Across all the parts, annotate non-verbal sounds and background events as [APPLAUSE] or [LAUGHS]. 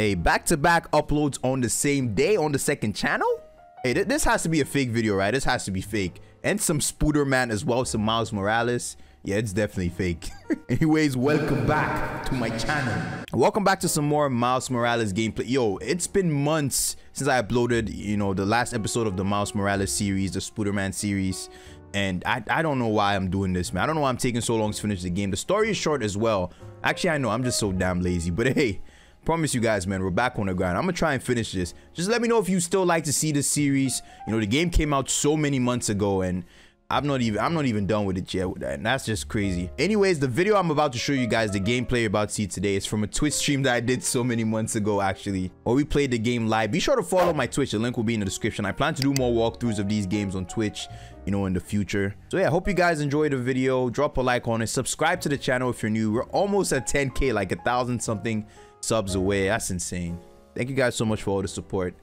a back-to-back uploads on the same day on the second channel? Hey, th this has to be a fake video, right? This has to be fake. And some Spooderman as well, some Miles Morales. Yeah, it's definitely fake. [LAUGHS] Anyways, welcome back to my channel. Welcome back to some more Miles Morales gameplay. Yo, it's been months since I uploaded, you know, the last episode of the Miles Morales series, the Spooderman series. And I, I don't know why I'm doing this, man. I don't know why I'm taking so long to finish the game. The story is short as well. Actually, I know. I'm just so damn lazy. But hey, promise you guys man we're back on the ground. I'm gonna try and finish this. Just let me know if you still like to see this series. You know the game came out so many months ago and i'm not even i'm not even done with it yet and that's just crazy. Anyways the video i'm about to show you guys the gameplay you're about to see today is from a twitch stream that i did so many months ago actually where we played the game live. Be sure to follow my twitch. The link will be in the description. I plan to do more walkthroughs of these games on twitch you know in the future. So yeah hope you guys enjoyed the video. Drop a like on it. Subscribe to the channel if you're new. We're almost at 10k like a thousand something subs away. That's insane. Thank you guys so much for all the support.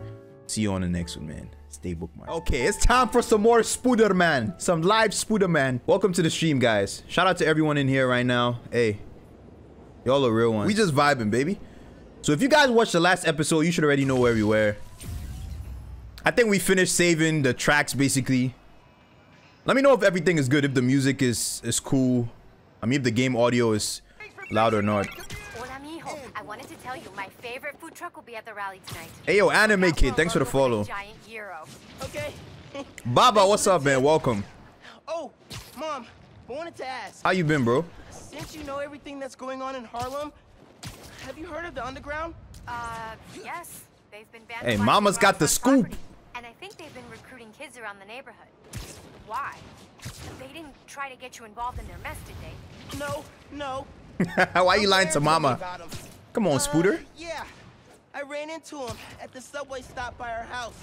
See you on the next one, man. Stay bookmarked. Okay, it's time for some more Spooderman. Some live Spooderman. Welcome to the stream, guys. Shout out to everyone in here right now. Hey, y'all are real ones. We just vibing, baby. So if you guys watched the last episode, you should already know where we were. I think we finished saving the tracks, basically. Let me know if everything is good, if the music is, is cool. I mean, if the game audio is loud or not wanted to tell you my favorite food truck will be at the rally tonight. Hey yo, anime kid, thanks for the follow. Giant gyro. Okay. [LAUGHS] Baba, what's up, man? Welcome. Oh, mom, I wanted to ask. How you been, bro? Since you know everything that's going on in Harlem, have you heard of the underground? Uh, yes. They've been banned. Hey, mama's got the scoop. Property. And I think they've been recruiting kids around the neighborhood. Why? They didn't try to get you involved in their mess, did they? No, no. [LAUGHS] Why are you lying to mama? Come on, Spooder. Uh, yeah. I ran into him at the subway stop by our house.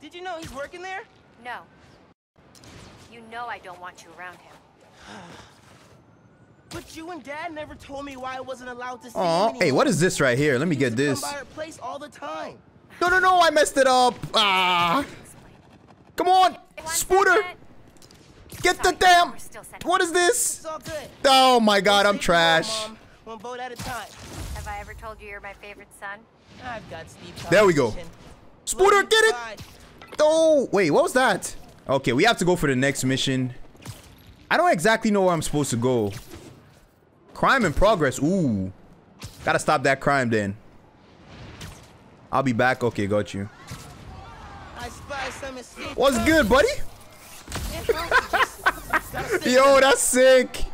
Did you know he's working there? No. You know I don't want you around him. [SIGHS] but you and Dad never told me why I wasn't allowed to see Aww. him Hey, what is this right here? Let me get this. Come by our place all the time. [SIGHS] No, no, no, I messed it up. Ah. Come on, Spooder. Get the damn. What is this? Oh my god, I'm trash. One boat at a time. Have I ever told you you're my favorite son? I've got Steve. There we go. Spooder, get it! Oh, wait, what was that? Okay, we have to go for the next mission. I don't exactly know where I'm supposed to go. Crime in progress. Ooh. Gotta stop that crime then. I'll be back. Okay, got you. What's good, buddy? [LAUGHS] Yo, that's sick.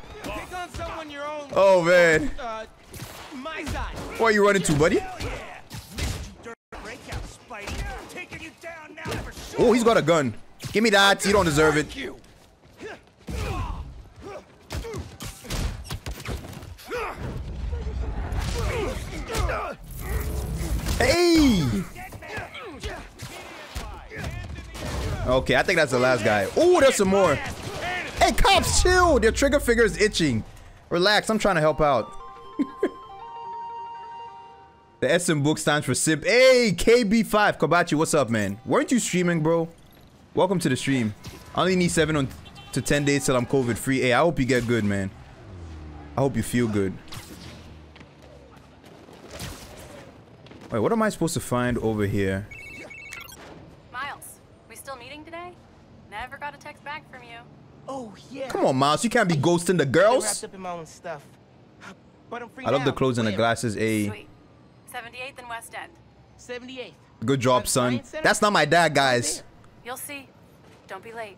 Oh, man. Where are you running to, buddy? Oh, he's got a gun. Give me that. You don't deserve it. Hey! Okay, I think that's the last guy. Oh, there's some more. Hey, cops, chill. Their trigger finger is itching. Relax, I'm trying to help out. [LAUGHS] The SM book stands for simp. Hey, KB5. Kobachi, what's up, man? Weren't you streaming, bro? Welcome to the stream. I only need 7 on to 10 days till I'm COVID free. Hey, I hope you get good, man. I hope you feel good. Wait, what am I supposed to find over here? Miles, we still meeting today? Never got a text back from you. Oh, yeah. Come on, Miles. You can't be ghosting the girls. Wrapped up in my own stuff. But I'm free I love the clothes and the glasses. A. Sweet. 78th and West End. 78th. Good job, son. That's not my dad, guys. You'll see. Don't be late.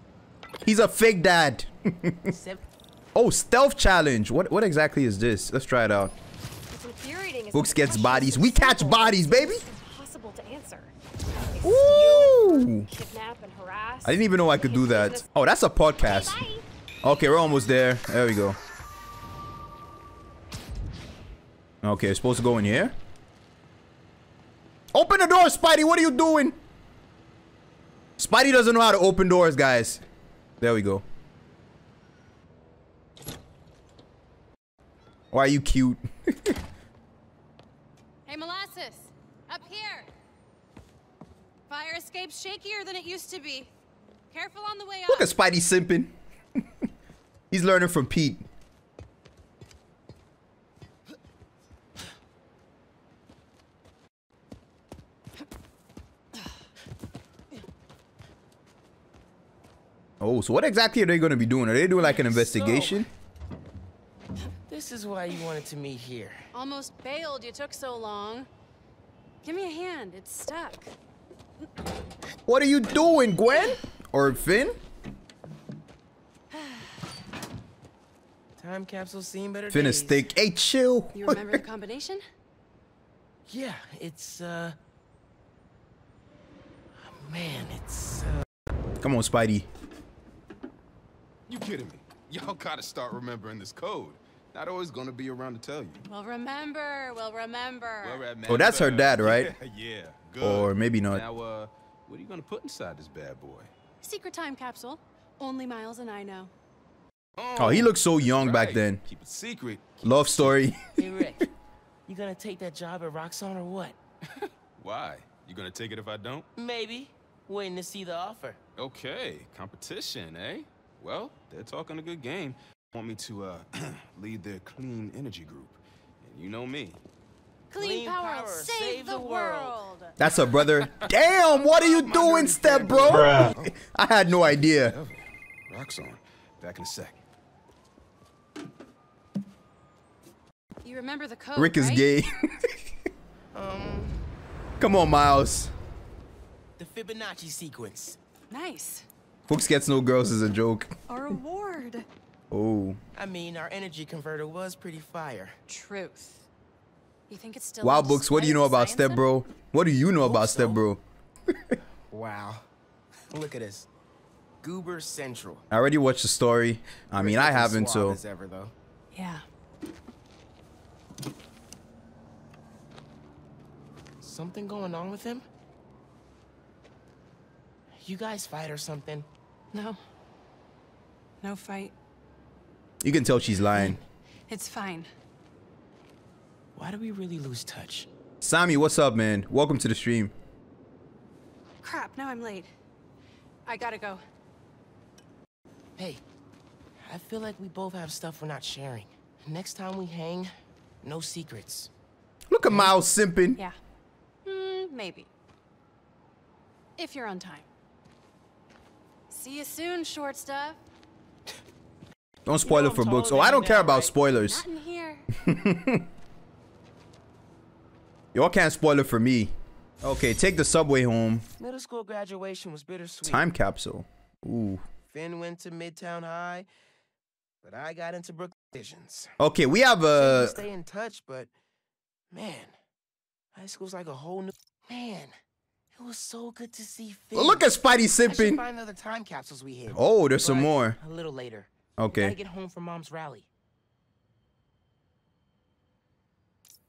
He's a fake dad. [LAUGHS] oh, stealth challenge. What what exactly is this? Let's try it out. Books gets bodies. We catch bodies, baby. Impossible to answer. Ooh. I didn't even know I could do that. Oh, that's a podcast. Okay, we're almost there. There we go. Okay, supposed to go in here? Spidey. What are you doing? Spidey doesn't know how to open doors, guys. There we go. Why are you cute? [LAUGHS] hey, Molasses. Up here. Fire escape's shakier than it used to be. Careful on the way up. Look at Spidey simping. [LAUGHS] He's learning from Pete. Oh, so what exactly are they gonna be doing? Are they doing like an investigation? This is why you wanted to meet here. Almost bailed. You took so long. Give me a hand. It's stuck. What are you doing, Gwen? Or Phin? [SIGHS] Time capsule seen better Finn days. is thick. Hey, chill. You [LAUGHS] remember the combination? Yeah, it's uh. Man, it's uh. Come on, Spidey. You kidding me? Y'all gotta start remembering this code. Not always gonna be around to tell you. Well, remember. Well, remember. Well, Red Oh, that's her dad, right? Yeah, [LAUGHS] yeah. Good. Or maybe not. Now, uh, what are you gonna put inside this bad boy? Secret time capsule. Only Miles and I know. Oh, he looked so young back then. Keep it secret. Love story. [LAUGHS] Hey Rick, you gonna take that job at Roxxon or what? [LAUGHS] Why? You gonna take it if I don't? Maybe. Waiting to see the offer. Okay, competition, eh? Well, they're talking a good game. Want me to uh [CLEARS THROAT] lead their clean energy group. And you know me. Clean, Clean power, power, save, the, world. That's her brother. [LAUGHS] Damn, what are you My doing, nerdy step fan bro? brother. [LAUGHS] I had no idea. Ever. Roxxon. Back in a sec. You remember the code, Rick is right? gay. [LAUGHS] Um, Come on, Miles. the Fibonacci sequence. Nice. Books gets no girls is a joke. Our reward. Oh. I mean, our energy converter was pretty fire. Truth. You think it's still Wow, Books, what do you know about Science Step Bro? What do you know about Hope Step. Bro? [LAUGHS] Wow. Look at this. Goober Central. I already watched the story. I mean, I haven't, so. as ever, though. Yeah. Something going on with him? You guys fight or something? No. No fight. You can tell she's lying. It's fine. Why do we really lose touch? Sammy, what's up, man? Welcome to the stream. Crap, now I'm late. I gotta go. Hey, I feel like we both have stuff we're not sharing. Next time we hang, no secrets. Look at Miles simping. Yeah. Hmm, maybe. If you're on time. See you soon, short stuff. Don't spoil know it for books. Oh, I don't care about right? spoilers. Not in here. [LAUGHS] Y'all can't spoil it for me. Okay, take the subway home. Middle school graduation was bittersweet. Time capsule. Ooh. Phin went to Midtown High, but I got into Brooklyn Visions. Okay, we have a. stay in touch, but man, high school's like a whole new. Man, it was so good to see Phin. Look at Spidey simping. find the other time capsules we hid. Oh, there's some more. A little later. Gotta Okay. get home from mom's rally.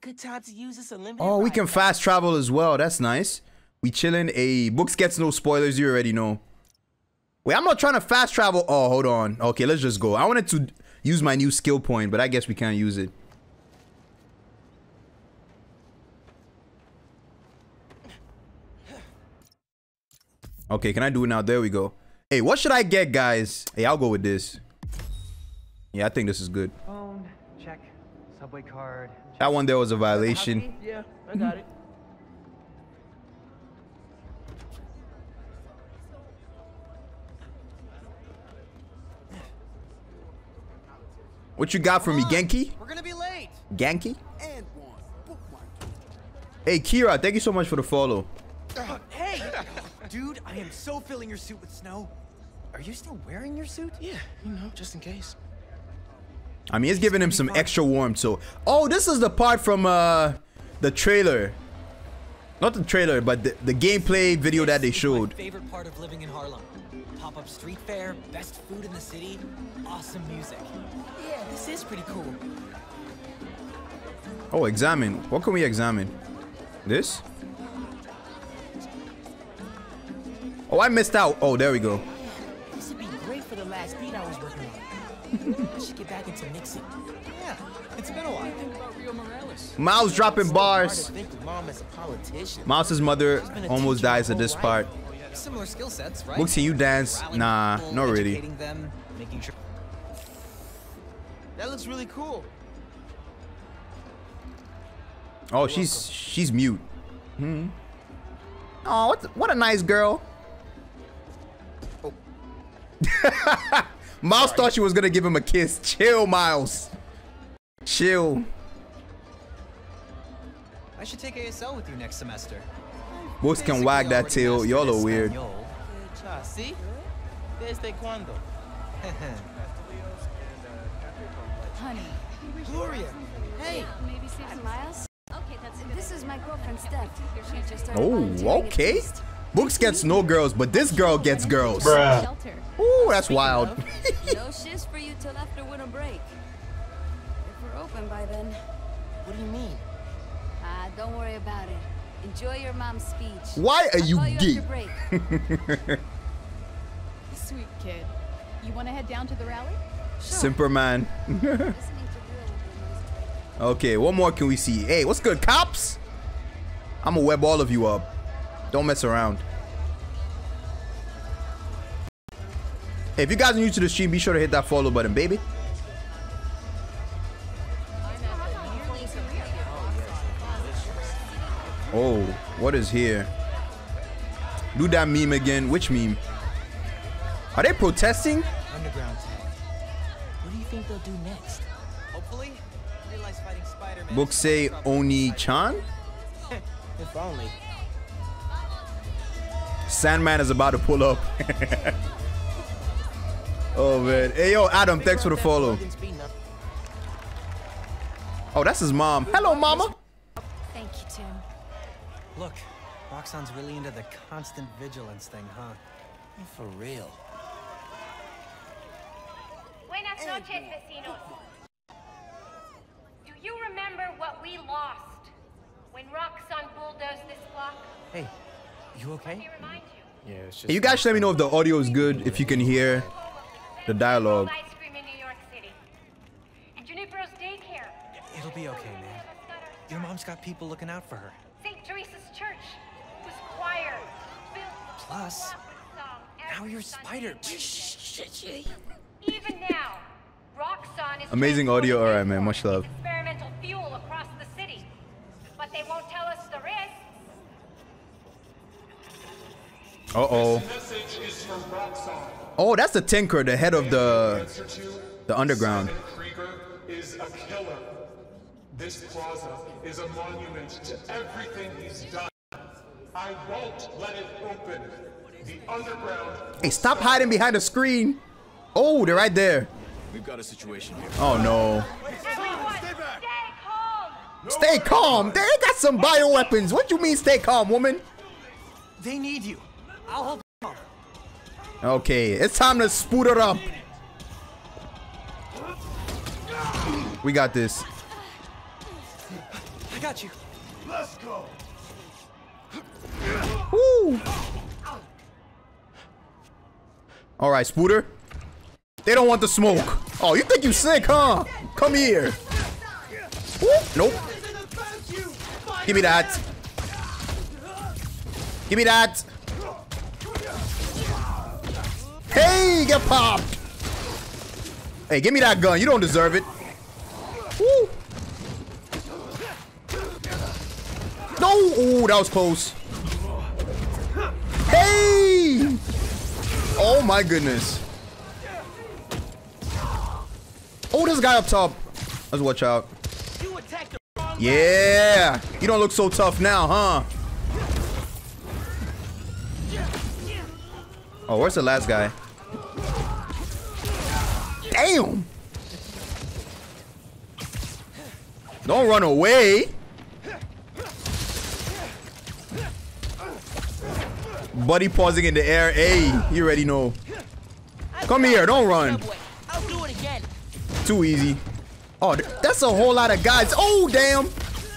Good time to use this unlimited. Oh, we can fast travel as well. That's nice. We chilling. A books gets no spoilers. You already know. Wait, I'm not trying to fast travel. Oh, hold on. Okay, let's just go. I wanted to use my new skill point, but I guess we can't use it. Okay, can I do it now? There we go. Hey, what should I get, guys? Hey, I'll go with this. Yeah, I think this is good. Phone, check. Subway card. check. That one there was a violation. Yeah, I got it. What you got for me, Ganke? We're gonna be late. Ganke? And one. Hey, Kira, thank you so much for the follow. Hey! Dude, I am so filling your suit with snow. Are you still wearing your suit? Yeah, you know, just in case. I mean, it's giving him some extra warmth. So, oh, this is the part from uh the trailer. Not the trailer, but the, the gameplay video that they showed. My favorite part of living in Harlem. Pop-up street fair, best food in the city, awesome music. Yeah, this is pretty cool. Oh, examine. What can we examine? This? Oh, I missed out. Oh, there we go. This would be great for the last beat I was working on. I should get back into mixing. Yeah, it's been a while. Miles dropping Hard bars. to think of mom as a politician. Mouse's mother almost dies at this life. part. Similar skill sets, right? Books, can you dance? Rallying Nah, people, not really. them, making sure That looks really cool. Oh, she's she's mute. Hmm. Oh, what what a nice girl. [LAUGHS] Miles thought she was gonna give him a kiss. Chill, Miles. Chill. I should take ASL with you next semester. Books can wag that tail. Y'all are weird. Espanol. See? Desde cuando? [LAUGHS] Honey. Gloria! Hey! Maybe save miles? Okay, that's it. This is my girlfriend Steph. She just Oh, okay. Feast. Books gets no girls, but this girl gets girls. Shelter. Ooh, that's wild. no [LAUGHS] shifts for you till after winter break. If we're open by then. What do you mean? Ah, don't worry about it. Enjoy your mom's speech. Why are I'll you call gay? after. [LAUGHS] Sweet kid. You want to head down to the rally? Simperman. Listening [LAUGHS] to real would be nice. Okay, what more can we see? Hey, what's good, cops? I'm gonna web all of you up. Don't mess around. Hey, if you guys are new to the stream, be sure to hit that follow button, baby. Oh, what is here? Do that meme again. Which meme? Are they protesting? Underground tag. What do you think they'll do next? Hopefully, realize fighting Spider-Man. Books say Oni-chan? [LAUGHS] If only. Sandman is about to pull up. [LAUGHS] oh man. Hey yo, Adam, thanks for the follow-up Oh, that's his mom. Hello, mama. Thank you, Tim. Look, Roxxon's really into the constant vigilance thing, huh? For real. Buenas noches, vecinos. Do you remember what we lost when Roxxon bulldozed this block? Hey, you okay? you. Yeah, it's just. You guys let me know if the audio is good, if you can hear the dialogue. Ice cream in New York City. And Junipero's daycare. It'll be okay, man. Your mom's got people looking out for her. St. Teresa's Church. was choir Plus, Now every you're Sunday Spider. night. Even now, Roxxon is Amazing audio. Alright, man. Much love. experimental fuel across the city. But they won't tell us the risks. Uh-oh. Oh, that's the Tinker, the head of the the underground. Is a killer. This plaza is a monument to everything he's done. I won't let it open. The underground. Hey, stop hiding behind the screen. Oh, they're right there. We've got a situation here. Oh no. Everyone, stay calm. Stay calm. They got some bioweapons. What do you mean stay calm, woman? They need you. I'll hold. Okay, it's time to spoot it up. We got this. I got you. Let's go. Woo. All right, Spooter. They don't want the smoke. Oh, you think you sick, huh? Come here. Woo. Nope. Give me that. Give me that. Hey, get popped. Hey, give me that gun. You don't deserve it. Woo. No. Ooh, that was close. Hey! Oh my goodness. Oh, this guy up top. Let's watch out. Yeah! You don't look so tough now, huh? Oh, where's the last guy? Damn! Don't run away! Buddy pausing in the air. Hey, you already know. Come here, don't run. subway. I'll do it again. Too easy. Oh, that's a whole lot of guys. Oh, damn.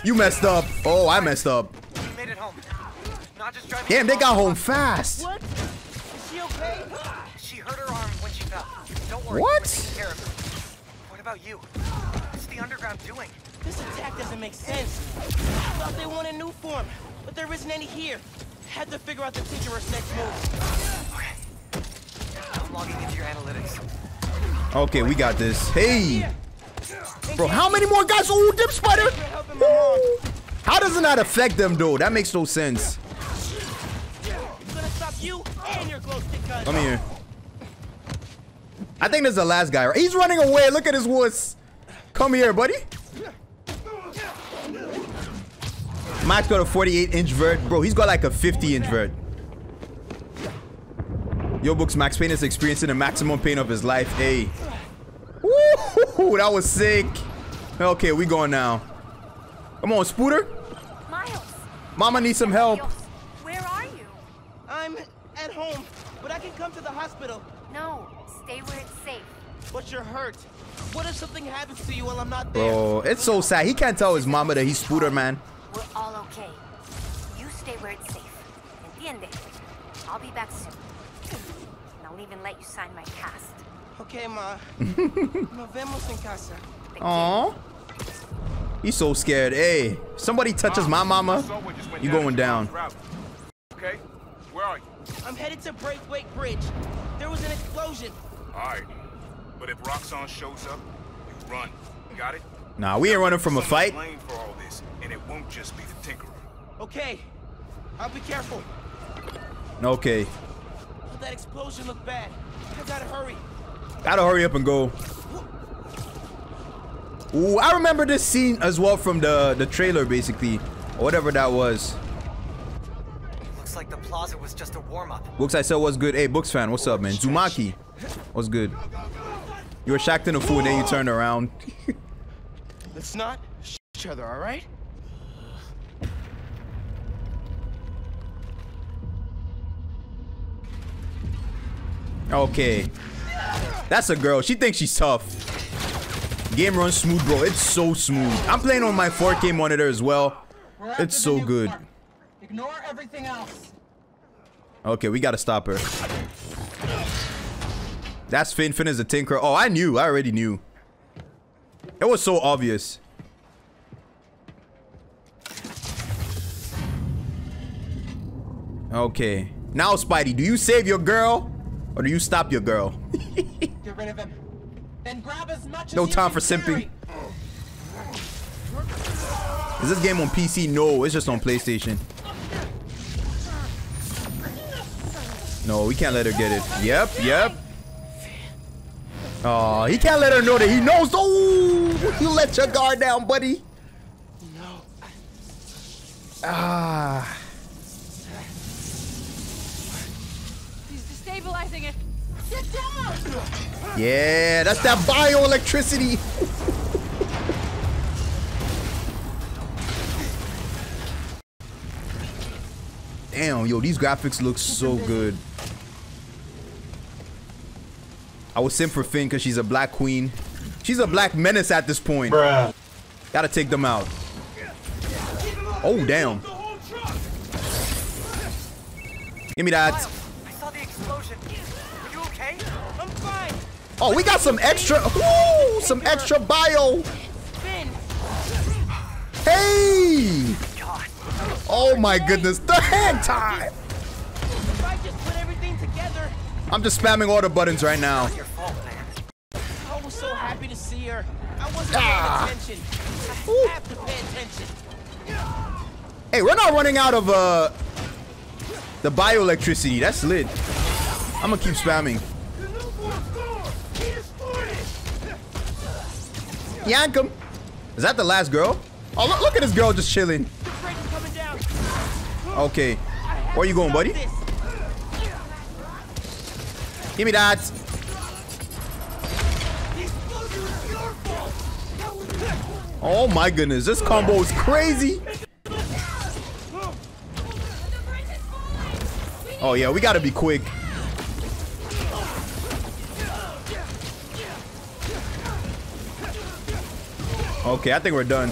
You messed up. Oh, I messed up. Made it home. Not just driving. Damn, they got home fast. What? Is she okay? What? We're taking care of her. What about you? What's the underground doing? This attack doesn't make sense. I thought they wanted Nuform, but there isn't any here. Had to figure out the Tinkerer's next move. Okay. I'm logging into your analytics. Okay, we got this. Hey. Bro, how many more guys? Oh, Dip Spider. Helping. Ooh. How does it not affect them, though? That makes no sense. I'm gonna stop you and your glow stick gun. Come here. I think this is the last guy. Right? He's running away. Look at his wuss. Come here, buddy. Max got a 48 inch vert. Bro, he's got like a 50 inch vert. Yo, books Max Payne is experiencing the maximum pain of his life. Hey. Woo! That was sick. Okay, we going now. Come on, Spooter. Miles, Mama needs some help. where are you? I'm at home, but I can come to the hospital. No, stay where it's safe. But you're hurt. What if something happens to you while I'm not there? Bro, it's so sad. He can't tell his mama that he's Spooter, man. We're all okay. You stay where it's safe. Entiende? I'll be back soon. And I'll even let you sign my cast. Okay, ma. [LAUGHS] Nos vemos en casa. Aw. He's so scared. Hey, somebody touches my mama, you going down. Okay, where are you? I'm headed to Braithwaite Bridge. There was an explosion. Alright. But if Roxxon shows up, you run. Got it? Nah, we ain't running from a fight. blamed for all this, and it won't just be the Tinkerer. Okay. I'll be careful. Okay. But that explosion looked bad. I gotta hurry. Gotta hurry up and go. Ooh, I remember this scene as well from the, the trailer, basically. Or whatever that was. Looks like the plaza was just a warm-up. Books I said was good. Hey, Books fan, what's up, man? Zumaki. What's good? You were shacked in a fool and then you turned around. [LAUGHS] Let's not sh each other, all right? Okay. That's a girl. She thinks she's tough. Game runs smooth, bro. It's so smooth. I'm playing on my 4K monitor as well. It's so good. Ignore everything else. Okay, we gotta stop her. That's Phin. Phin is a tinker. Oh, I knew. I already knew. It was so obvious. Okay. Now, Spidey, do you save your girl or do you stop your girl? [LAUGHS] Get rid of him. Then grab as much No time for simping. Is this game on PC? No, it's just on PlayStation. No, we can't let her get it. Yep, yep. Oh, he can't let her know that he knows. Oh, you let your guard down, buddy. No. Ah. He's destabilizing it. Get down! Yeah, that's that bioelectricity. Damn, yo, these graphics look so good. I was sim for Phin because she's a black queen. She's a black menace at this point. Bruh. Gotta take them out. Oh, damn. Give me that. I saw the explosion. Are you okay? I'm fine. Oh, we got some extra. Woo! Some extra bio. Hey! Oh my goodness, the hand time! If I just put everything together, I'm just spamming all the buttons right now. Ah. Hey, we're not running out of uh the bioelectricity. That's lit. I'm gonna keep spamming. Yank him. Is that the last girl? Oh, look, look at this girl just chilling. Okay. Where you going, buddy? Give me that. Oh my goodness, this combo is crazy. Oh yeah, we gotta be quick. Okay, I think we're done.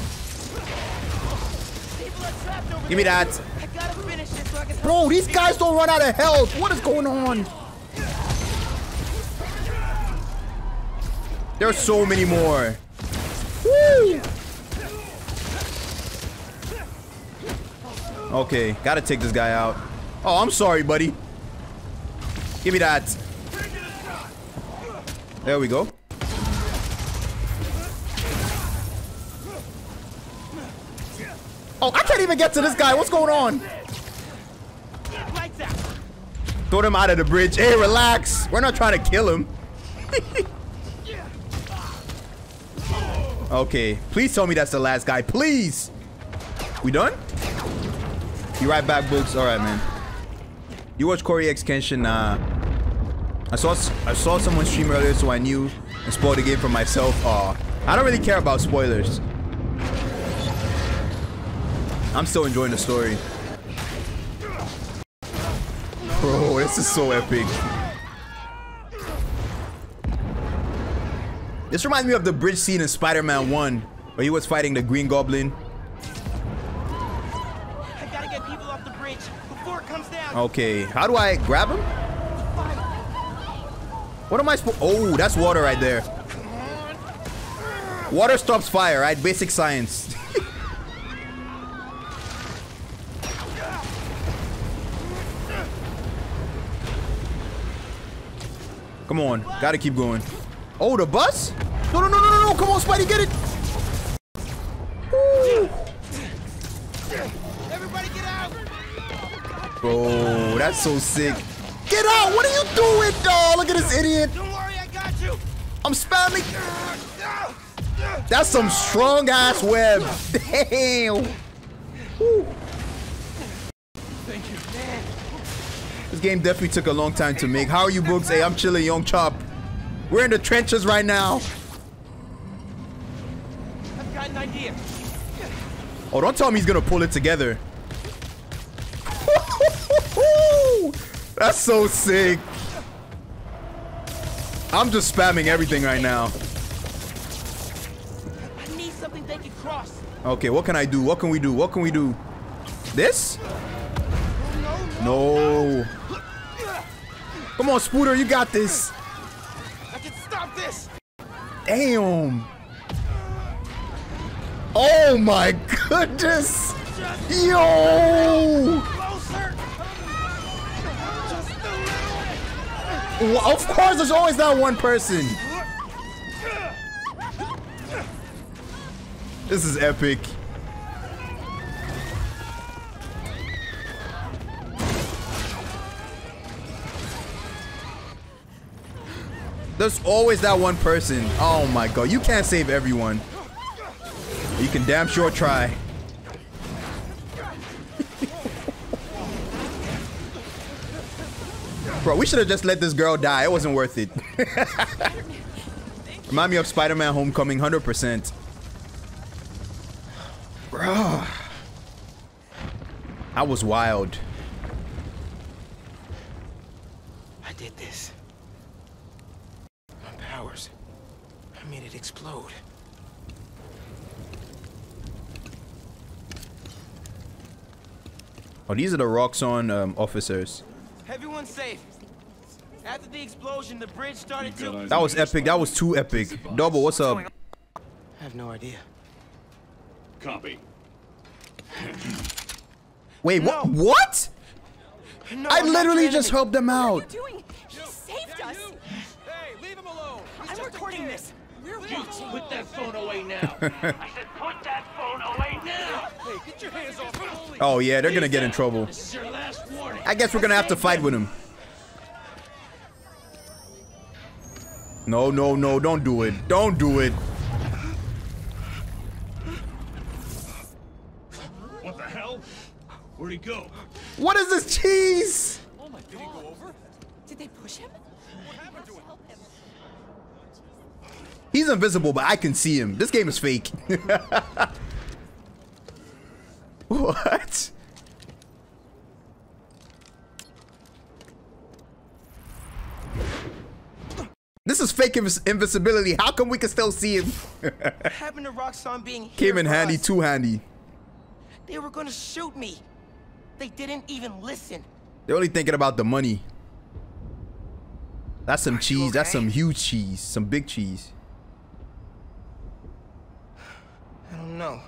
Give me that. Bro, these guys don't run out of health. What is going on? There's so many more. Okay, gotta take this guy out. Oh, I'm sorry, buddy. Give me that. There we go. Oh, I can't even get to this guy. What's going on? Throw him out of the bridge. Hey, relax. We're not trying to kill him. [LAUGHS] okay, please tell me that's the last guy. Please. We done? You right back, books. All right, man. You watch CoryxKenshin? Nah. Uh, I saw I saw someone stream earlier, so I knew and spoiled the game for myself. Aw. I don't really care about spoilers. I'm still enjoying the story. Bro, [LAUGHS] this is so epic. This reminds me of the bridge scene in Spider-Man 1, where he was fighting the Green Goblin. Get people off the bridge before it comes down. Okay, how do I grab him? What am I supposed? Oh, that's water right there. Water stops fire, right? Basic science. [LAUGHS] Come on, gotta keep going. Oh, the bus? No, no, no, no, no, no! Come on, Spidey, get it! That's so sick. Get out! What are you doing, dog? Look at this idiot. Don't worry, I got you. I'm spamming. That's some strong ass web. Damn. Woo. Thank you. This game definitely took a long time to make. How are you, Books? Hey, I'm chilling, Young Chop. We're in the trenches right now. I've got an idea. Oh, don't tell me he's gonna pull it together. That's so sick. I'm just spamming everything right now. I need something they can cross. Okay, what can I do? What can we do? What can we do? This? No. Come on, Spooter, you got this. I can stop this. Damn. Oh my [LAUGHS] goodness. Yo. Of course, there's always that one person. This is epic. There's always that one person. Oh my god, you can't save everyone. You can damn sure try. Bro, we should have just let this girl die. It wasn't worth it. [LAUGHS] Remind me of Spider-Man Homecoming 100%. Bro. That was wild. I did this. My powers. I made it explode. Oh, these are the Roxxon um, officers. Everyone's safe. After the explosion, the bridge started to. That was epic. That was too epic. Double, what's up? I have no idea. Copy. [CLEARS THROAT] Wait, what? What? No, I literally just enemy. helped them out. doing? He saved us. Hey, leave him alone. I'm recording this. We're watching. Put that phone away now. [LAUGHS] I said put that phone away now! Hey, get your hands off. Oh yeah, they're gonna get in trouble. This is your last warning. I guess we're gonna have to fight with him. No, no, no, don't do it. Don't do it. What the hell? Where'd he go? What is this cheese? Oh my god. Did he go over? Did they push him? What happened to him? He's invisible, but I can see him. This game is fake. [LAUGHS] what? This is fake invis invisibility. How come we can still see him? What happened to Roxxon being here Came in handy, us? too handy. They were gonna shoot me. They didn't even listen. They're only thinking about the money. That's some cheese. That's some huge cheese. Some big cheese. I don't know.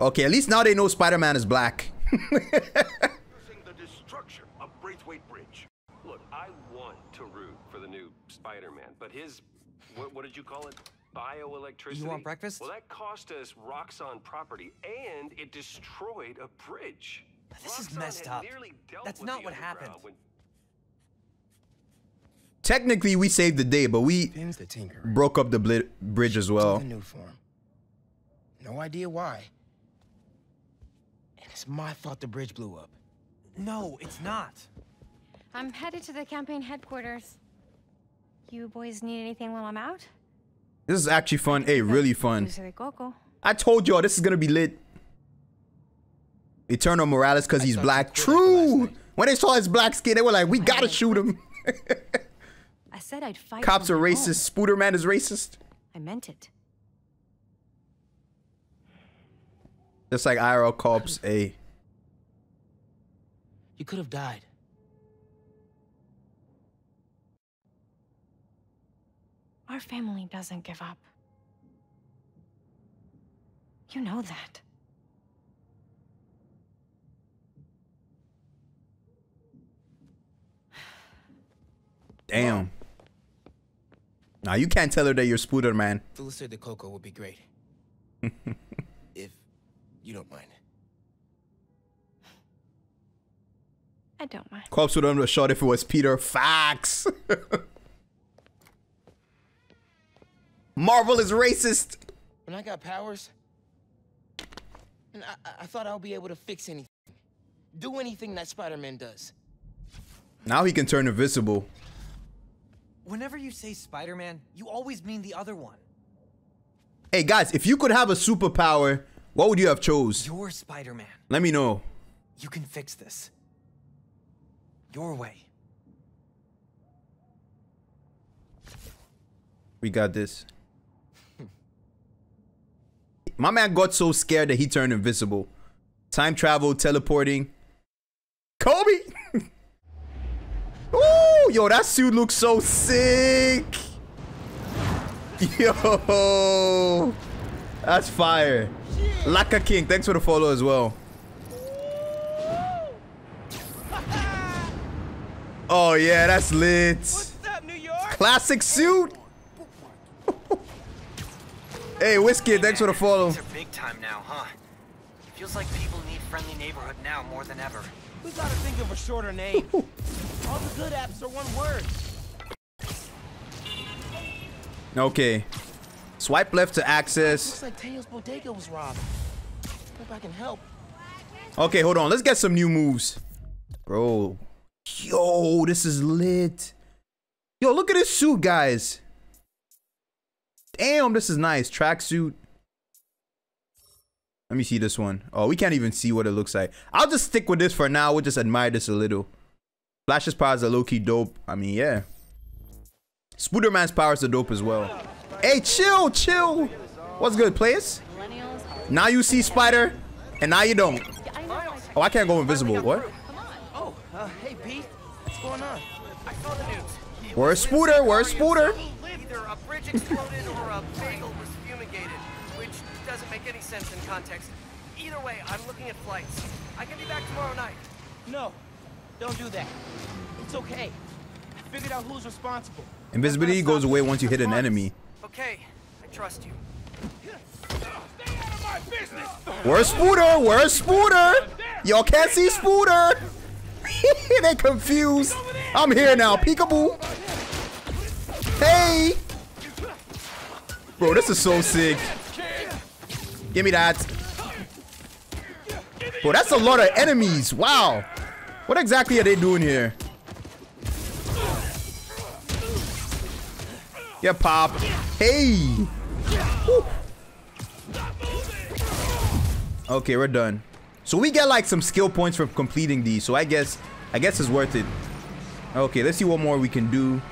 Okay, at least now they know Spider-Man is black. [LAUGHS] the destruction of Braithwaite Bridge. Look, I want to root for the new Spider-Man, but his, what, what did you call it? Bioelectricity? You want breakfast? Well, that cost us Roxxon property, and it destroyed a bridge. This is messed up. That's not what happened. when- Technically, we saved the day, but we the broke up the bli- bridge as well. Nuform. No idea why. And it's my fault the bridge blew up. No, it's not. I'm headed to the campaign headquarters. You boys need anything while I'm out? This is actually fun. Hey, really fun. Dulce de coco. I told y'all this is gonna be lit. Eternal Morales because he's black. True. When they saw his black skin, they were like, "We gotta shoot him." I said I'd fight. [LAUGHS] Cops are my racist. Spooderman is racist. I meant it. Just like IRL cops. [LAUGHS] Hey, You could have died. Our family doesn't give up. You know that. damn. Now you can't tell her that you're Spooderman. Dulce de Coco would be great. [LAUGHS] if you don't mind. I don't mind. Cops would have shot if it was Peter. Facts. [LAUGHS] Marvel is racist. When I got powers, and I, I- I thought I'll be able to fix anything, do anything that Spider-Man does. Now he can turn invisible. Whenever you say Spider-Man, you always mean the other one. Hey guys, if you could have a superpower, what would you have chose? You're Spider-Man. Let me know. You can fix this. Your way. We got this. My man got so scared that he turned invisible. Time travel, teleporting. Kobe! [LAUGHS] Ooh, yo, that suit looks so sick. Yo, that's fire. Laka King, thanks for the follow as well. Oh yeah, that's lit. Classic suit. Hey, Whiskey, thanks for the follow. Things are big time now, huh? Feels like people need friendly neighborhood now more than ever. We gotta think of a shorter name. [LAUGHS] All the good apps are one word. Okay. Swipe left to access. Looks like Teo's bodega was robbed. Hope I can help. Okay, hold on. Let's get some new moves. Bro. Yo, this is lit. Yo, look at this suit, guys. Damn, this is nice. Tracksuit. Let me see this one. Oh, we can't even see what it looks like. I'll just stick with this for now. We'll just admire this a little. Flash's powers are low-key dope. I mean, yeah. Spooderman's powers are dope as well. Hey, chill, chill. What's good, players? Now you see Spider, and now you don't. Oh, I can't go invisible. What? Oh, uh, hey Pete, what's going on? I saw the news. Where's Spooder? Where's Spooder? [LAUGHS] sense in context. Either way, I'm looking at flights. I can be back tomorrow night. No, don't do that. It's okay. I figured out who's responsible. Invisibility goes away once you hit an enemy. Okay, I trust you. Where's Spooder? Where's Spooder? Y'all can't see Spooder. [LAUGHS] they confused. I'm here now. Peekaboo. Hey. Bro, this is so sick. Give me that. Bro, that's a lot of enemies. Wow. What exactly are they doing here? Yeah, pop. Hey. Woo. Okay, we're done. So we get like some skill points for completing these. So I guess, I guess it's worth it. Okay, let's see what more we can do.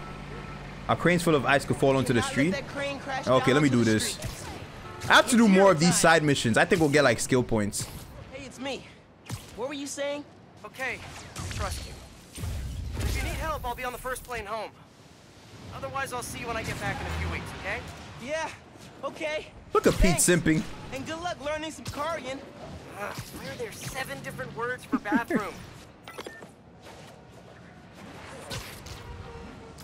Our cranes full of ice could fall onto the street. Okay, let me do this. I have to do more of these side missions. I think we'll get like skill points. Hey, it's me. What were you saying? Okay, I trust you. If you need help, I'll be on the first plane home. Otherwise, I'll see you when I get back in a few weeks, okay? Yeah, okay. Look at Pete simping. And good luck learning some Karian. Uh, why are there seven different words for bathroom? [LAUGHS]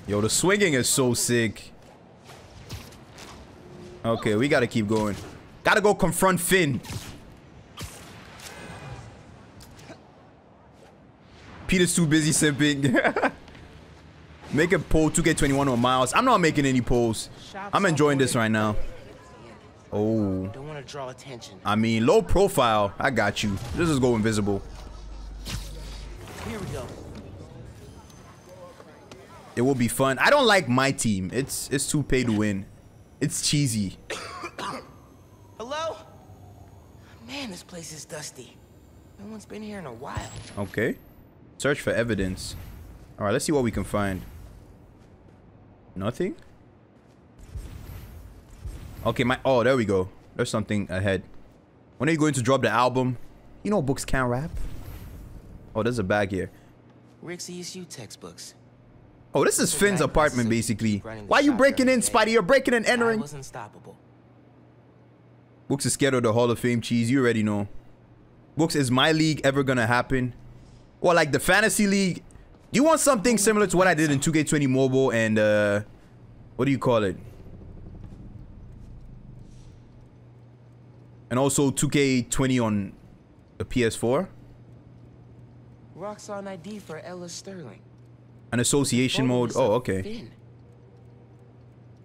Yo, the swinging is so sick. Okay, we gotta keep going. Gotta go confront Phin. Peter's too busy simping. [LAUGHS] Make a poll 2K21 or Miles. I'm not making any polls. I'm enjoying this right now. Oh. Don't want to draw attention. I mean, low profile. I got you. This is go invisible. Here we go. It will be fun. I don't like my team. It's it's too pay to win. It's cheesy. Hello? Man, this place is dusty. No one's been here in a while. Okay. Search for evidence. All right, let's see what we can find. Nothing? Okay, my... Oh, there we go. There's something ahead. When are you going to drop the album? You know Bouks can't rap. Oh, there's a bag here. Rick's ESU textbooks. Oh, this is Phin's apartment, basically. Why are you breaking in, Spidey? You're breaking and entering. Was unstoppable. Bouks is scared of the Hall of Fame cheese. You already know. Bouks, is my league ever gonna happen? Or like the fantasy league? Do you want something similar to what I did in 2K20 Mobile and uh, what do you call it? And also 2K20 on the PS4? Roxxon ID for Ella Sterling. An association mode. Oh, okay.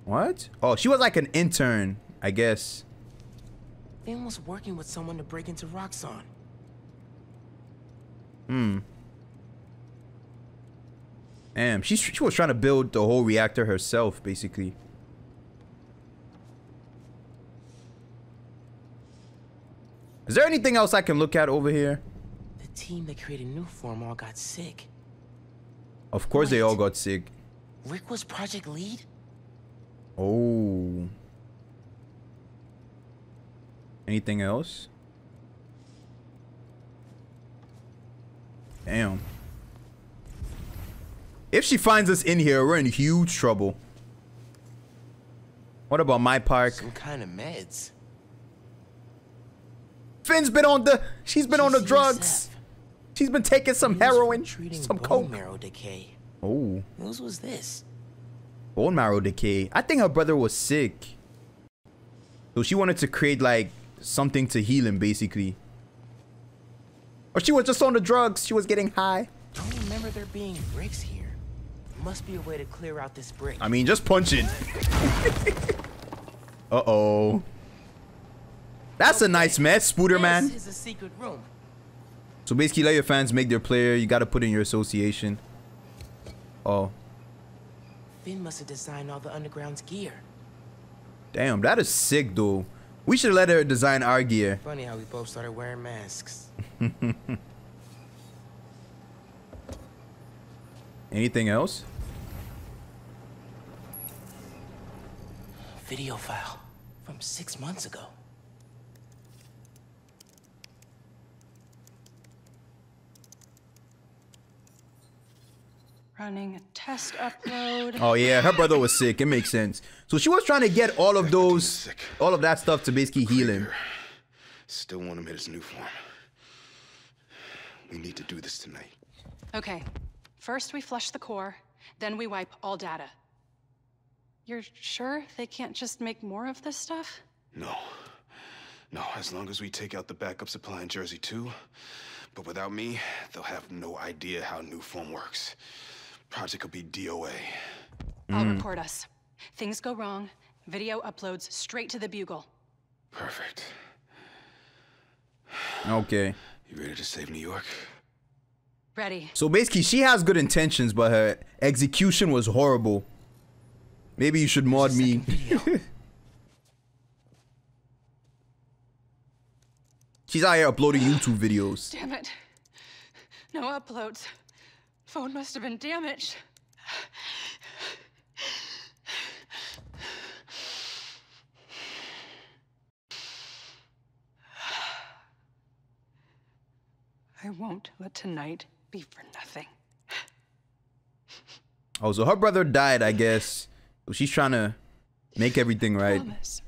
What? Oh, she was like an intern, I guess. Phin was working with someone to break into Roxxon. Hmm. Damn, she, she was trying to build the whole reactor herself, basically. Is there anything else I can look at over here? The team that created Nuform all got sick. Of course they all got sick. Rick was project lead? Oh. Anything else? Damn. If she finds us in here, we're in huge trouble. What about my park? Some kind of meds. Phin's been on the. She's been on the drugs. She's been taking some heroin, some coke. marrow decay. Oh. Whose was this? Bone marrow decay. I think her brother was sick. So she wanted to create like something to heal him, basically. Or she was just on the drugs. She was getting high. I Don't remember there being bricks here. Must be a way to clear out this brick. I mean, just punch it. [LAUGHS] Uh-oh. That's a nice mess, Spooder Man. This is a secret room. So basically, let your fans make their player. You got to put in your association. Oh. Phin must have designed all the underground's gear. Damn, that is sick, though. We should let her design our gear. Funny how we both started wearing masks. [LAUGHS] Anything else? Video file from six months ago. Running a test upload. Oh yeah, her brother was sick. It makes sense. So she was trying to get all of those, all of that stuff to basically heal him. Still want him at his new form. We need to do this tonight. Okay. First we flush the core, then we wipe all data. You're sure they can't just make more of this stuff? No. No, as long as we take out the backup supply in Jersey too. But without me, they'll have no idea how Nuform works. Project will be DOA. I'll hmm. report us. Things go wrong, video uploads straight to the Bugle. Perfect. Okay. You ready to save New York? Ready. So basically, she has good intentions, but her execution was horrible. Maybe you should mod me. [LAUGHS] She's out here uploading YouTube videos. Damn it. No uploads. Phone must have been damaged. I won't let tonight be for nothing. Oh, so her brother died, I guess. She's trying to make everything right. Promise,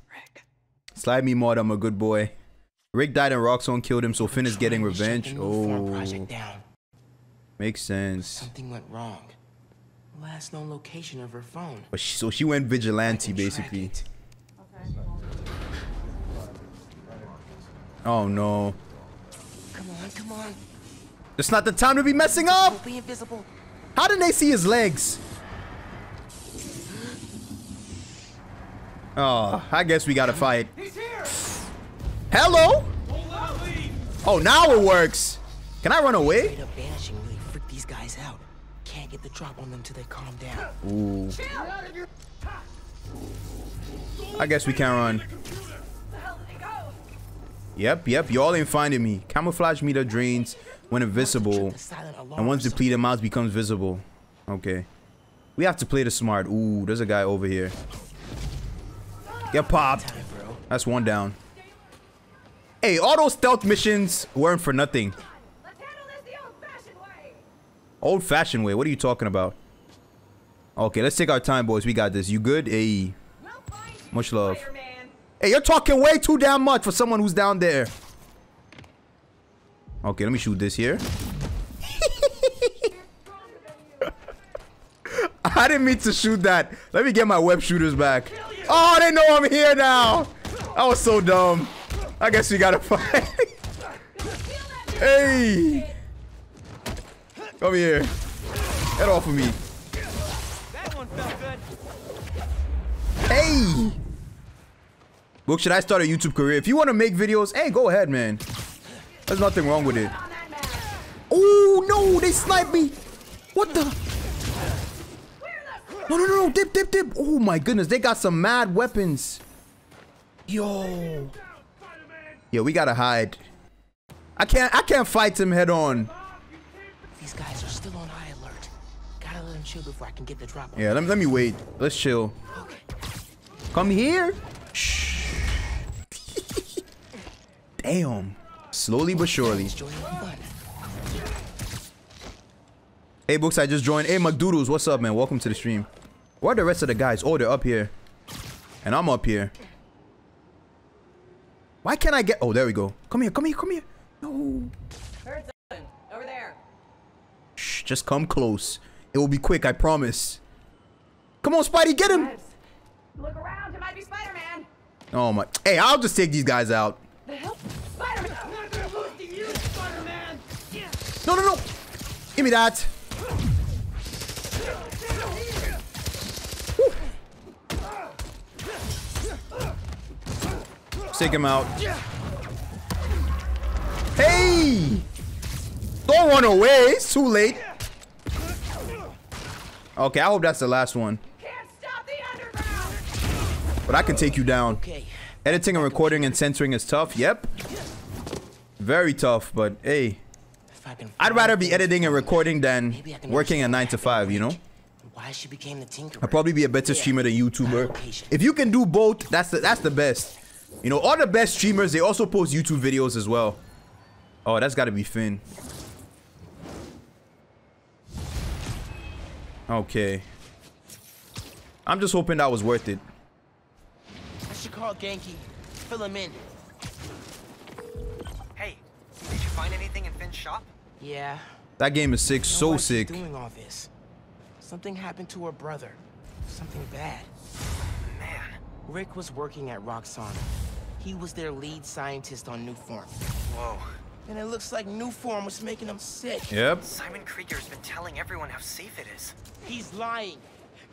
Slide me more, I'm a good boy. Rick died and Roxxon killed him, so Phin is getting revenge. Oh. Project down. Makes sense. Something went wrong. Last known location of her phone. But she, so she went vigilante, basically. Okay. Oh no. Come on, come on. It's not the time to be messing up. Be invisible. How did they see his legs? [GASPS] Oh, I guess we gotta fight. Hello? Oh, now it works. Can I run away? Can't get the drop on them till they calm down. Ooh. I guess we can't run. Yep, yep. Y'all ain't finding me. Camouflage meter drains when invisible. And once depleted, mouse becomes visible. Okay. We have to play the smart. Ooh, there's a guy over here. Get popped. That's one down. Hey, all those stealth missions weren't for nothing. Old fashioned way. What are you talking about? Okay, let's take our time, boys. We got this. You good? Hey. Much love. Hey, you're talking way too damn much for someone who's down there. Okay, let me shoot this here. [LAUGHS] I didn't mean to shoot that. Let me get my web shooters back. Oh, they know I'm here now. I was so dumb. I guess we gotta [LAUGHS] fight. hey. Come here. Get off of me. Hey. Book, should I start a YouTube career? If you want to make videos, hey, go ahead, man. There's nothing wrong with it. Oh, no, they sniped me. What the? No, no, no, no, dip, dip, dip. Oh, my goodness. They got some mad weapons. Yo. Yo, we gotta hide. I can't, I can't fight him head on. These guys are still on high alert. Gotta let them chill before I can get the drop. Yeah, let, let me wait. Let's chill. Come here. Shh. [LAUGHS] Damn. Slowly but surely. Hey, Bouks, I just joined. Hey, McDoodles, what's up, man? Welcome to the stream. Where are the rest of the guys? Oh, they're up here. And I'm up here. Why can't I get... Oh, there we go. Come here, come here, come here. No. Over there. Shh, just come close. It will be quick, I promise. Come on, Spidey, get him. Look around, it might be Spider-Man. Oh, my... Hey, I'll just take these guys out. The hell? Spider-Man! I'm not gonna lose to you, Spider-Man! No, no, no. Give me that. Take him out. Hey! Don't run away. It's too late. Okay, I hope that's the last one. But I can take you down. Editing and recording and censoring is tough. Yep. Very tough, but hey. I'd rather be editing and recording than working a 9 to 5, you know? Why she became the tinkerer. I'd probably be a better streamer than YouTuber. If you can do both, that's the, that's the best. You know, all the best streamers, they also post YouTube videos as well. Oh, that's got to be Phin. Okay. I'm just hoping that was worth it. I should call Ganke. Fill him in. Hey, did you find anything in Phin's shop? Yeah. That game is sick, so why sick. doing all this. Something happened to her brother. Something bad. Man. Rick was working at Roxxon. He was their lead scientist on Nuform. Whoa. And it looks like Nuform was making him sick. Yep. Simon Krieger's been telling everyone how safe it is. He's lying.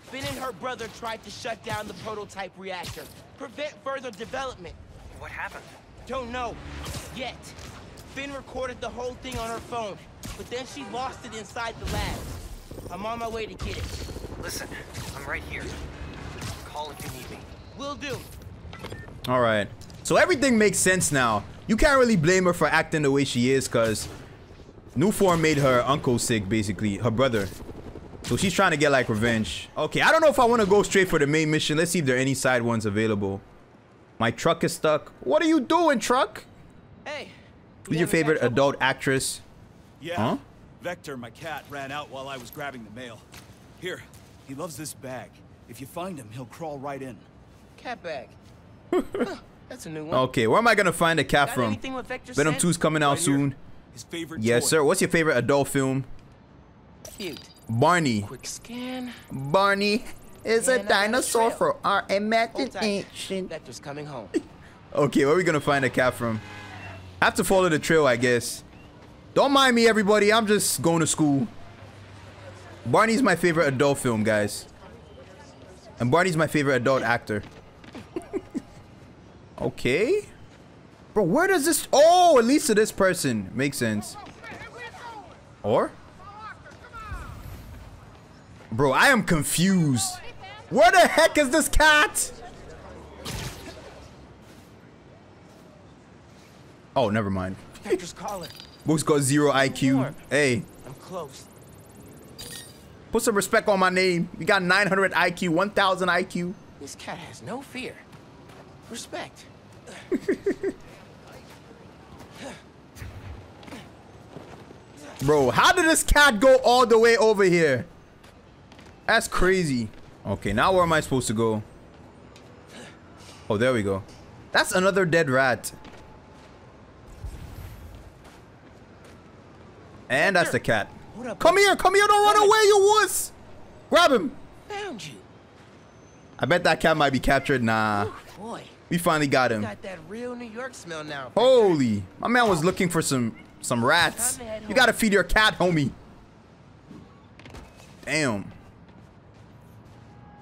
Phin and her brother tried to shut down the prototype reactor, prevent further development. What happened? Don't know. Yet. Phin recorded the whole thing on her phone, but then she lost it inside the lab. I'm on my way to get it. Listen, I'm right here. Call if you need me. Will do. All right. So everything makes sense now. You can't really blame her for acting the way she is because Nuform made her uncle sick, basically. Her brother. So she's trying to get like revenge. Okay, I don't know if I want to go straight for the main mission. Let's see if there are any side ones available. My truck is stuck. What are you doing, truck? Hey. Who's your favorite adult actress? Yeah. Huh? Vector, my cat, ran out while I was grabbing the mail. Here, he loves this bag. If you find him, he'll crawl right in. Cat bag. [LAUGHS] Huh, That's a new one. Okay, where am I gonna find a cat Got from? anything Venom scent? 2's coming out Right soon. His favorite Yes, toy. sir. What's your favorite adult film? Cute. Barney. Quick scan. Barney is a And a dinosaur trail. for our Hold tight. imagination. Coming home. [LAUGHS] Okay, where are we gonna find a cat from? Have to follow the trail, I guess. Don't mind me, everybody. I'm just going to school. Barney's my favorite adult film, guys. And Barney's my favorite adult actor. Okay. Bro, where does this... Oh, at least to this person. Makes sense. Or? Bro, I am confused. Where the heck is this cat? Oh, never mind. Book's got zero IQ. Hey, I'm close. put some respect on my name. You got 900 IQ, 1000 IQ. This cat has no fear. Respect. [LAUGHS] Bro, how did this cat go all the way over here? That's crazy. Okay, now where am I supposed to go? Oh, there we go. That's another dead rat. And that's the cat. Come here, come here, don't run away, you wuss! Grab him. Found you. I bet that cat might be captured. Nah. Boy. We finally got him. Got that real New York smell now. Holy. My man was looking for some some rats. You gotta feed your cat, homie. Damn.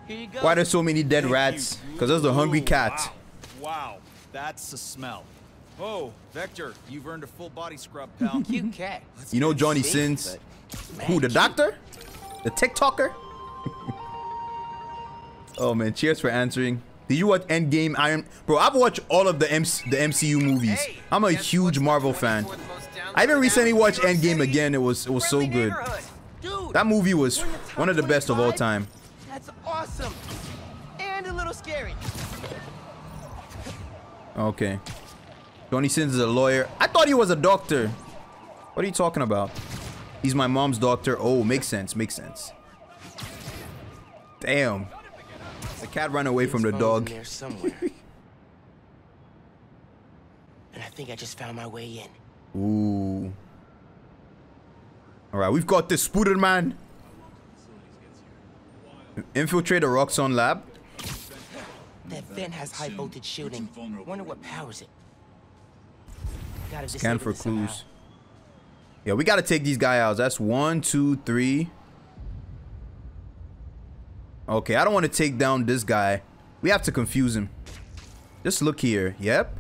Here you go. Why there's so many dead rats? Because there's the hungry cat. Wow, that's the smell. Oh, Vector, you've earned a full body scrub, pal. [LAUGHS] Cute cat. You know Johnny Sins? Who, the doctor? The TikToker? [LAUGHS] oh man, cheers for answering. Did you watch Endgame Iron? Bro, I've watched all of the, MC the MCU movies. I'm a huge Marvel fan. I even recently watched Endgame again. It was it was so good. That movie was one of the best of all time. That's awesome. And a little scary. Okay. Johnny Sins is a lawyer. I thought he was a doctor. What are you talking about? He's my mom's doctor. Oh, makes sense. Makes sense. Damn. The cat ran away from the dog. there somewhere. [LAUGHS] and I think I just found my way in. Ooh. All right, we've got this Spooder man. Infiltrate a Roxxon lab. That vent has high voltage shooting. Wonder what powers it. Gotta Scan for it somehow. clues. Yeah, we gotta take these guys out. That's one, two, three. Okay, I don't want to take down this guy. We have to confuse him. Just look here. Yep.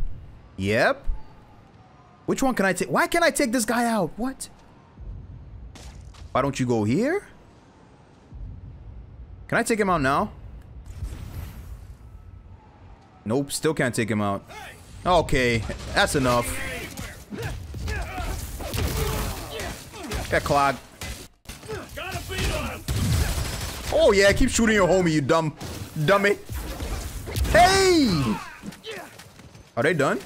Yep. Which one can I take? Why can't I take this guy out? What? Why don't you go here? Can I take him out now? Nope, still can't take him out. Okay, that's enough. Get clogged. Oh yeah, keep shooting your homie, you dumb dummy. Hey! Are they done?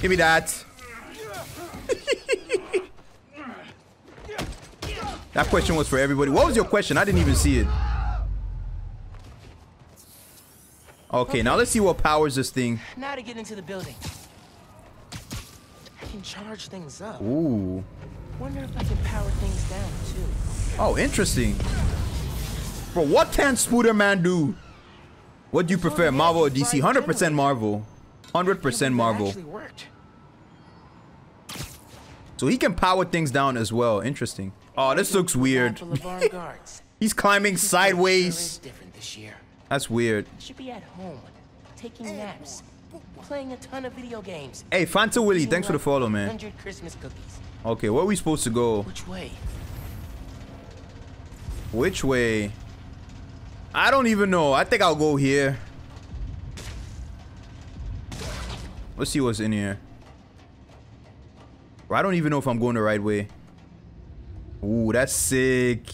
Give me that. [LAUGHS] that question was for everybody. What was your question? I didn't even see it. Okay, now let's see what powers this thing. Now to get into the building. I can charge things up. Ooh. Wonder if I can power things down too. Oh, interesting. Bro, what can Spooderman do? What do you prefer, Marvel or DC? 100% Marvel. 100% Marvel. So he can power things down as well. Interesting. Oh, this looks weird. For LeVar [LAUGHS] guards. He's climbing sideways. different this year. That's weird. Should be at home, taking naps, playing a ton of video games. Hey, Fanta Willie, thanks for the follow, man. 100 Christmas cookies. Okay, where are we supposed to go? Which way? Which way? I don't even know. I think I'll go here. Let's see what's in here. Bro, I don't even know if I'm going the right way. Ooh, that's sick.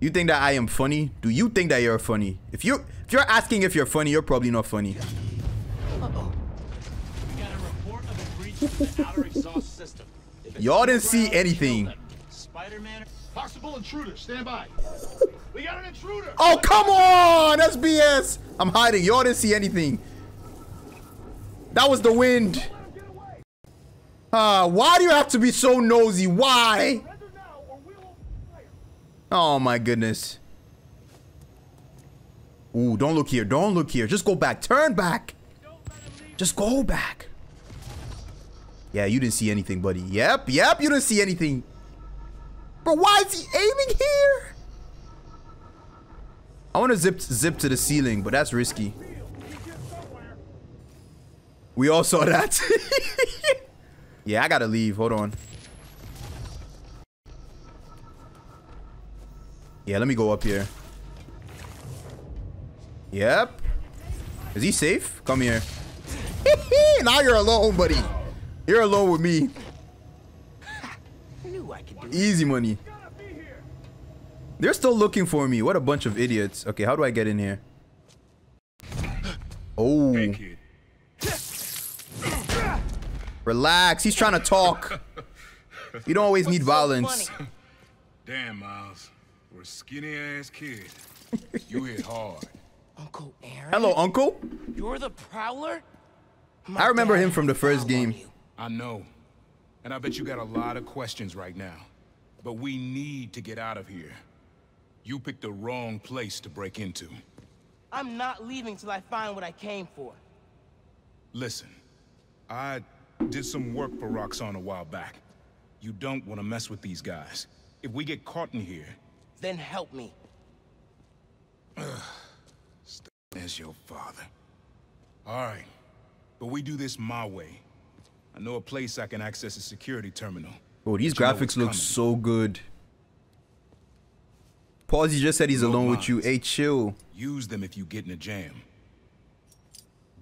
You think that I am funny? Do you think that you're funny? If you if you're asking if you're funny, you're probably not funny. Y'all didn't see anything. Spider-Man. Possible intruder. Stand by. We got an intruder. Oh, come on! That's BS. I'm hiding. Y'all didn't see anything. That was the wind. Ah, why do you have to be so nosy? Why? Oh my goodness. Ooh, don't look here. Don't look here. Just go back. Turn back. Just go back. Yeah, you didn't see anything, buddy. Yep, yep, you didn't see anything. But why is he aiming here? I want to zip zip to the ceiling, but that's risky. We all saw that. [LAUGHS] yeah, I gotta leave. Hold on. Yeah, let me go up here. Yep. Is he safe? Come here. [LAUGHS] now you're alone, buddy. You're alone with me. [LAUGHS] Easy money. They're still looking for me. What a bunch of idiots. Okay, how do I get in here? Oh. Relax. He's trying to talk. You don't always need violence. Damn, Miles. For a skinny ass kid, you hit hard. Uncle Aaron? Hello, Uncle. You're the Prowler? I remember him from the first game. I know. And I bet you got a lot of questions right now. But we need to get out of here. You picked the wrong place to break into. I'm not leaving till I find what I came for. Listen, I did some work for Roxxon a while back. You don't want to mess with these guys. If we get caught in here... Then help me. as your father. All right, but we do this my way. I know a place I can access a security terminal. Oh, these But you know graphics look coming. so good. Pause, he just said he's No alone with you. minds. Hey, chill. Use them if you get in a jam.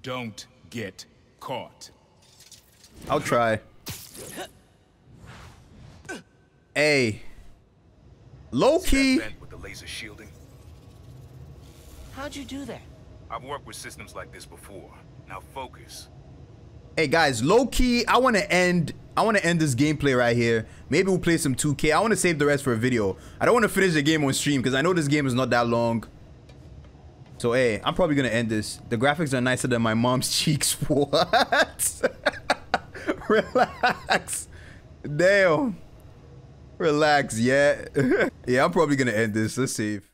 Don't get caught. I'll try. Hey. Low key. With the laser shielding. How'd you do that? I've worked with systems like this before. Now focus. Hey guys, low key, I want to end. I want to end this gameplay right here. Maybe we'll play some 2K. I want to save the rest for a video. I don't want to finish the game on stream because I know this game is not that long. So hey, I'm probably gonna end this. The graphics are nicer than my mom's [LAUGHS] cheeks. What? [LAUGHS] Relax. Damn. Relax. Yeah. [LAUGHS] yeah, I'm probably gonna end this. Let's save.